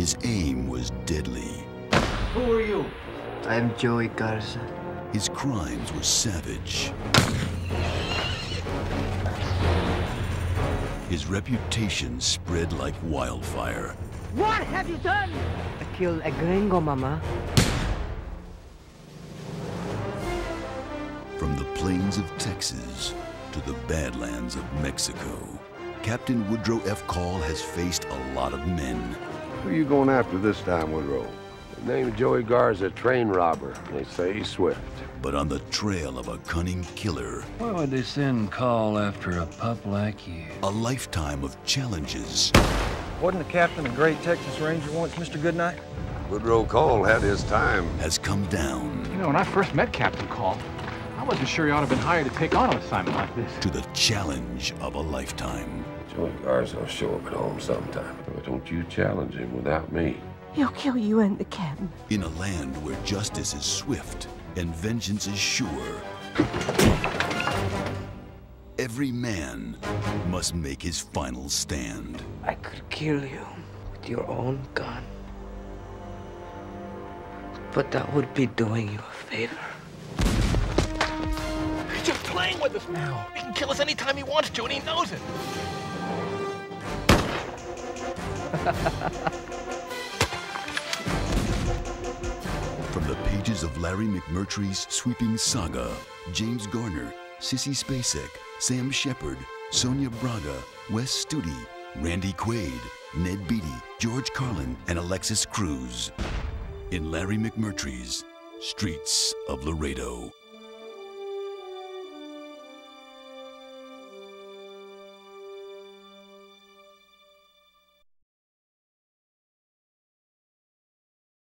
His aim was deadly. Who are you? I'm Joey Garza. His crimes were savage. His reputation spread like wildfire. What have you done? I killed a gringo, mama. From the plains of Texas to the badlands of Mexico, Captain Woodrow F. Call has faced a lot of men. Who are you going after this time, Woodrow? The name of Joey Garza, train robber. They say he's swift. But on the trail of a cunning killer, Why would they send call after a pup like you? a lifetime of challenges, Wasn't the captain a great Texas Ranger once, Mr. Goodnight? Woodrow Call had his time. has come down You know, when I first met Captain Call, I wasn't sure he ought to have been hired to take on an assignment like this. to the challenge of a lifetime. Joey Garza will show up at home sometime. But don't you challenge him without me. He'll kill you and the captain. In a land where justice is swift and vengeance is sure, every man must make his final stand. I could kill you with your own gun. But that would be doing you a favor. Playing with us now. He can kill us anytime he wants to, and he knows it. From the pages of Larry McMurtry's sweeping saga, James Garner, Sissy Spacek, Sam Shepard, Sonia Braga, Wes Studi, Randy Quaid, Ned Beatty, George Carlin, and Alexis Cruz. In Larry McMurtry's Streets of Laredo.